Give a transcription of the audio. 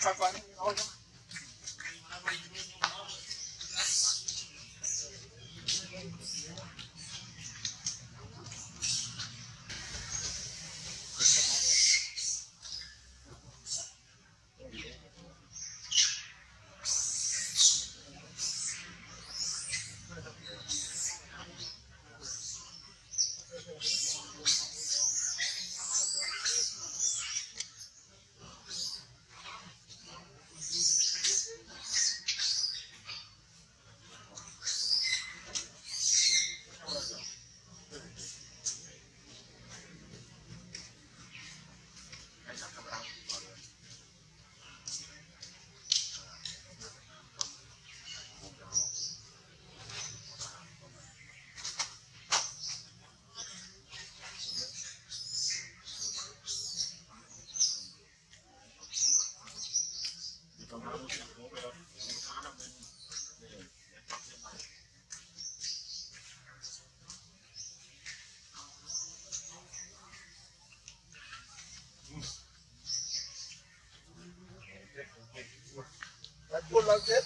快快，然后。ভালো লাগছে